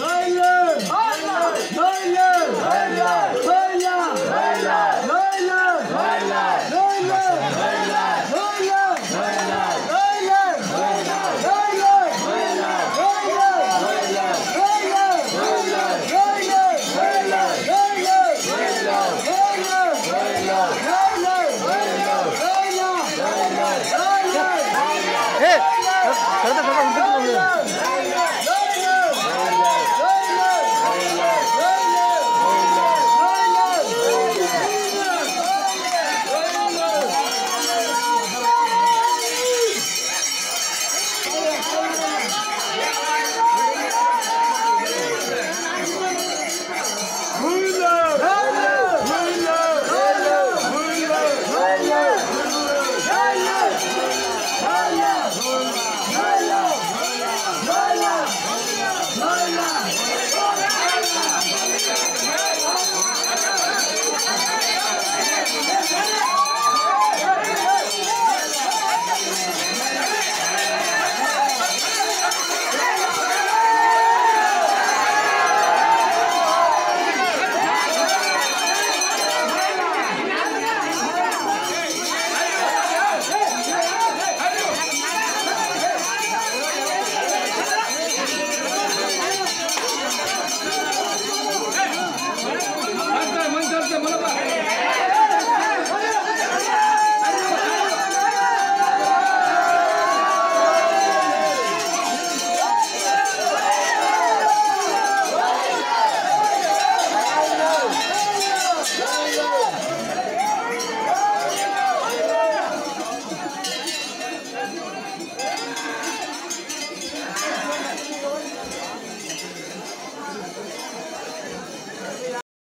Hayırlı! Hayırlı! Hayırlı! Hayırlı!